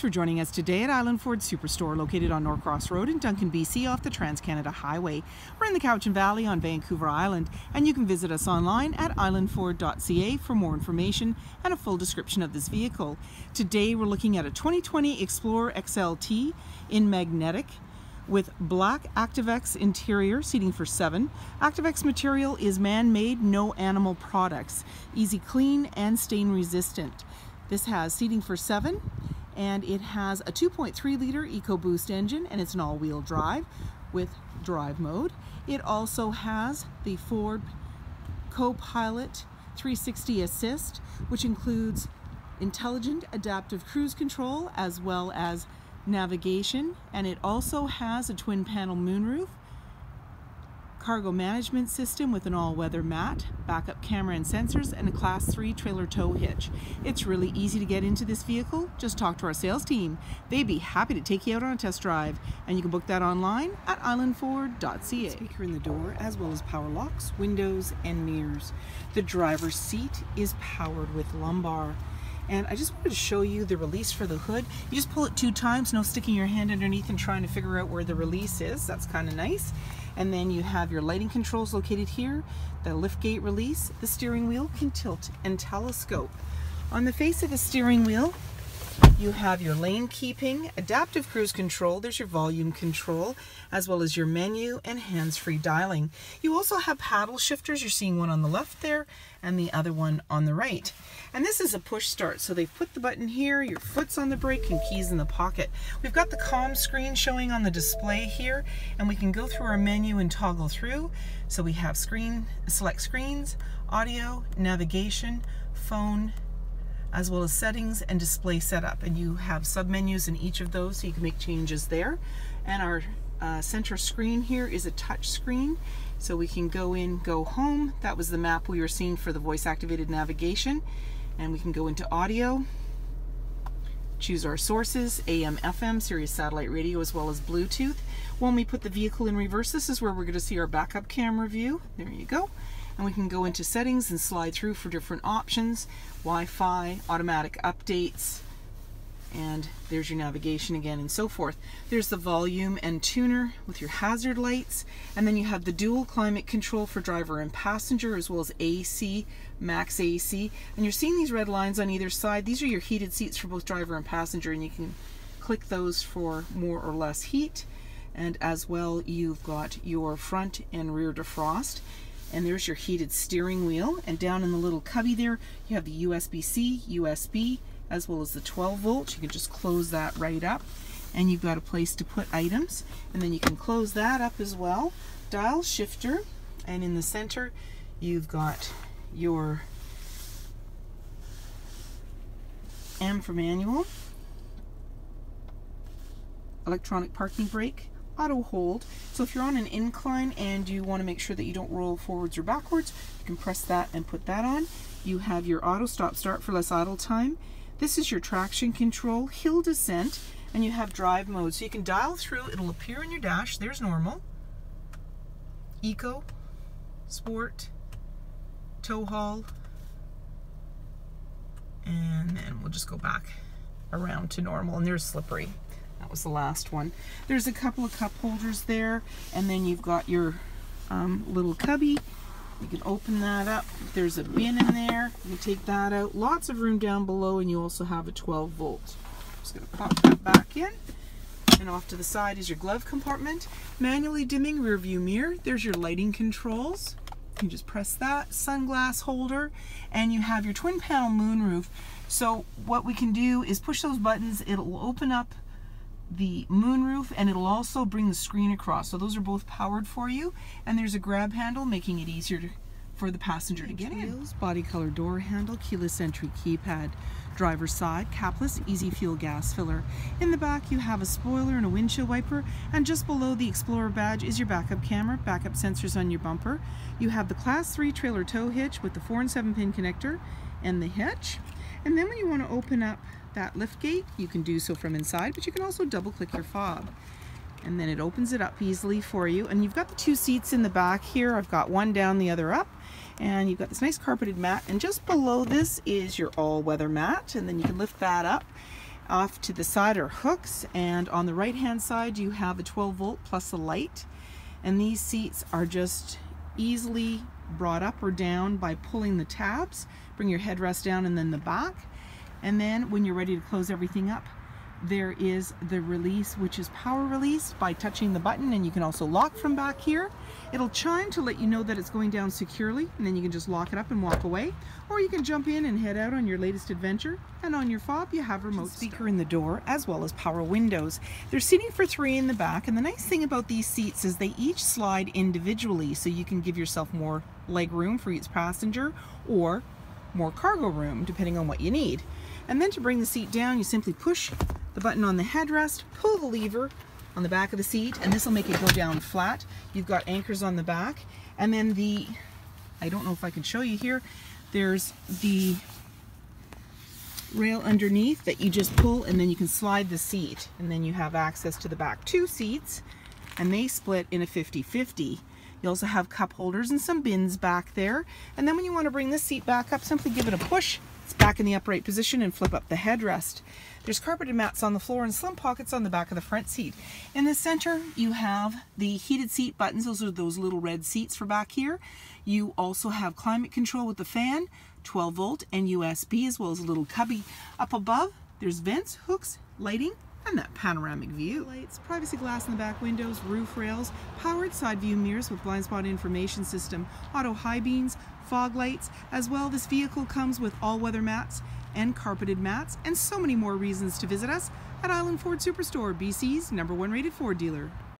Thanks for joining us today at Island Ford Superstore, located on Norcross Road in Duncan, BC, off the Trans Canada Highway. We're in the Cowichan Valley on Vancouver Island, and you can visit us online at islandford.ca for more information and a full description of this vehicle. Today, we're looking at a 2020 Explorer XLT in magnetic with black ActiveX interior, seating for seven. ActiveX material is man-made, no animal products, easy clean and stain resistant. This has seating for seven and it has a 2.3 liter EcoBoost engine and it's an all-wheel drive with drive mode. It also has the Ford Co-Pilot 360 Assist which includes intelligent adaptive cruise control as well as navigation and it also has a twin panel moonroof cargo management system with an all-weather mat, backup camera and sensors, and a class 3 trailer tow hitch. It's really easy to get into this vehicle. Just talk to our sales team. They'd be happy to take you out on a test drive, and you can book that online at islandford.ca. Speaker in the door, as well as power locks, windows, and mirrors. The driver's seat is powered with lumbar. And I just wanted to show you the release for the hood. You just pull it two times, no sticking your hand underneath and trying to figure out where the release is. That's kind of nice. And then you have your lighting controls located here, the lift gate release, the steering wheel can tilt and telescope. On the face of the steering wheel, you have your lane keeping, adaptive cruise control, there's your volume control, as well as your menu and hands-free dialing. You also have paddle shifters, you're seeing one on the left there and the other one on the right. And this is a push start, so they've put the button here, your foot's on the brake and keys in the pocket. We've got the calm screen showing on the display here, and we can go through our menu and toggle through. So we have screen, select screens, audio, navigation, phone, as well as settings and display setup. And you have submenus in each of those so you can make changes there. And our uh, center screen here is a touch screen. So we can go in, go home. That was the map we were seeing for the voice activated navigation. And we can go into audio, choose our sources, AM, FM, Sirius satellite radio, as well as Bluetooth. When we put the vehicle in reverse, this is where we're going to see our backup camera view. There you go and we can go into settings and slide through for different options. Wi-Fi automatic updates and there's your navigation again and so forth. There's the volume and tuner with your hazard lights. And then you have the dual climate control for driver and passenger as well as AC max AC and you're seeing these red lines on either side. These are your heated seats for both driver and passenger and you can click those for more or less heat. And as well you've got your front and rear defrost and there's your heated steering wheel. And down in the little cubby there you have the USB-C, USB as well as the 12 volt. You can just close that right up. And you've got a place to put items. And then you can close that up as well. Dial shifter. And in the center you've got your M for manual. Electronic parking brake auto hold. So if you're on an incline and you want to make sure that you don't roll forwards or backwards, you can press that and put that on. You have your auto stop start for less idle time. This is your traction control, hill descent, and you have drive mode. So you can dial through, it'll appear in your dash. There's normal, eco, sport, tow haul, and then we'll just go back around to normal and there's slippery that was the last one. There's a couple of cup holders there, and then you've got your um, little cubby. You can open that up. There's a bin in there. You can take that out. Lots of room down below, and you also have a 12 volt. Just going to pop that back in. And off to the side is your glove compartment. Manually dimming rear view mirror. There's your lighting controls. You just press that. Sunglass holder. And you have your twin panel moonroof. So what we can do is push those buttons. It'll open up the moonroof and it'll also bring the screen across. So those are both powered for you. And there's a grab handle making it easier to, for the passenger to get in. Body color door handle, keyless entry keypad, driver's side, capless, easy fuel gas filler. In the back you have a spoiler and a windshield wiper and just below the Explorer badge is your backup camera, backup sensors on your bumper. You have the class 3 trailer tow hitch with the 4 and 7 pin connector and the hitch. And then when you want to open up that lift gate, you can do so from inside, but you can also double click your fob. And then it opens it up easily for you. And you've got the two seats in the back here. I've got one down, the other up. And you've got this nice carpeted mat. And just below this is your all-weather mat. And then you can lift that up. Off to the side are hooks and on the right hand side you have a 12 volt plus a light and these seats are just easily brought up or down by pulling the tabs. Bring your headrest down and then the back and then when you're ready to close everything up there is the release which is power release by touching the button and you can also lock from back here. It'll chime to let you know that it's going down securely and then you can just lock it up and walk away or you can jump in and head out on your latest adventure and on your fob you have remote speaker in the door as well as power windows. There's seating for three in the back and the nice thing about these seats is they each slide individually so you can give yourself more leg room for each passenger or more cargo room depending on what you need. And then to bring the seat down you simply push the button on the headrest, pull the lever on the back of the seat, and this will make it go down flat. You've got anchors on the back, and then the, I don't know if I can show you here, there's the rail underneath that you just pull and then you can slide the seat and then you have access to the back two seats and they split in a 50-50. You also have cup holders and some bins back there. And then when you want to bring this seat back up, simply give it a push. It's back in the upright position and flip up the headrest. There's carpeted mats on the floor and slim pockets on the back of the front seat. In the center, you have the heated seat buttons. Those are those little red seats for back here. You also have climate control with the fan, 12 volt and USB, as well as a little cubby up above. There's vents, hooks, lighting, and that panoramic view. Lights, privacy glass in the back windows, roof rails, powered side view mirrors with blind spot information system, auto high beams, fog lights. As well, this vehicle comes with all-weather mats and carpeted mats, and so many more reasons to visit us at Island Ford Superstore, BC's number one rated Ford dealer.